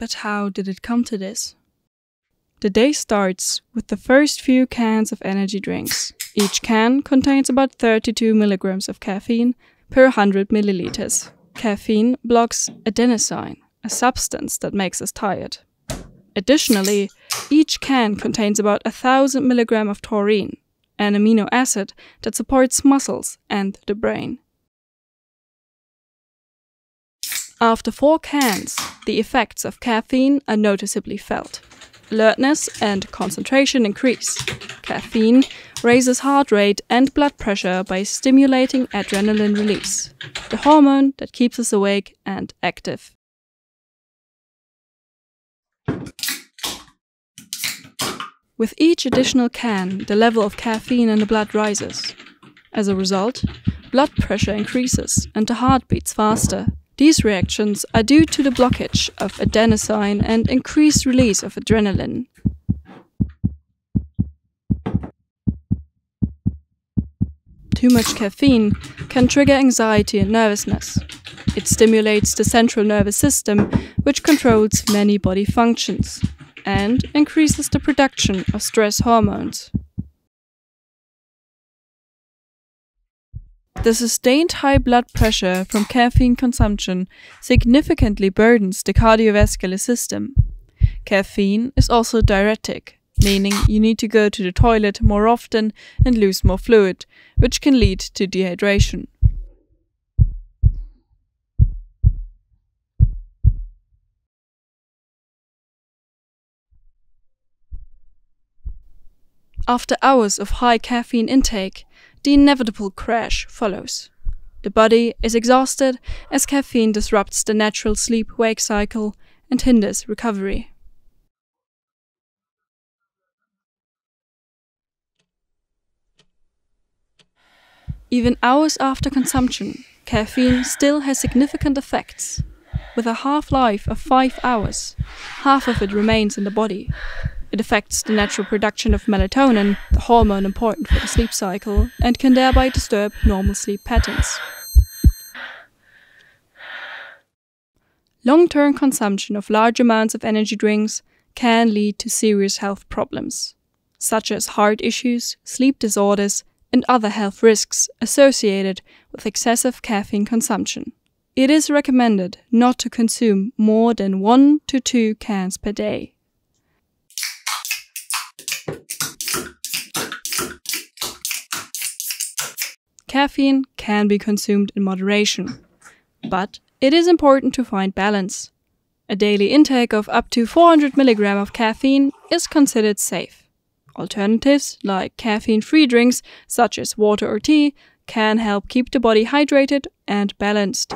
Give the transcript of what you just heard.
But how did it come to this? The day starts with the first few cans of energy drinks. Each can contains about 32 milligrams of caffeine per 100 milliliters. Caffeine blocks adenosine, a substance that makes us tired. Additionally, each can contains about 1000 milligram of taurine, an amino acid that supports muscles and the brain. After four cans, the effects of caffeine are noticeably felt. Alertness and concentration increase. Caffeine raises heart rate and blood pressure by stimulating adrenaline release, the hormone that keeps us awake and active. With each additional can, the level of caffeine in the blood rises. As a result, blood pressure increases and the heart beats faster. These reactions are due to the blockage of adenosine and increased release of adrenaline. Too much caffeine can trigger anxiety and nervousness. It stimulates the central nervous system, which controls many body functions, and increases the production of stress hormones. The sustained high blood pressure from caffeine consumption significantly burdens the cardiovascular system. Caffeine is also diuretic, meaning you need to go to the toilet more often and lose more fluid, which can lead to dehydration. After hours of high caffeine intake, the inevitable crash follows. The body is exhausted as caffeine disrupts the natural sleep wake cycle and hinders recovery. Even hours after consumption, caffeine still has significant effects. With a half life of 5 hours, half of it remains in the body, it affects the natural production of melatonin, the hormone important for the sleep cycle, and can thereby disturb normal sleep patterns. Long term consumption of large amounts of energy drinks can lead to serious health problems, such as heart issues, sleep disorders, and other health risks associated with excessive caffeine consumption. It is recommended not to consume more than one to two cans per day. Caffeine can be consumed in moderation, but it is important to find balance. A daily intake of up to 400 mg of caffeine is considered safe. Alternatives, like caffeine free drinks such as water or tea, can help keep the body hydrated and balanced.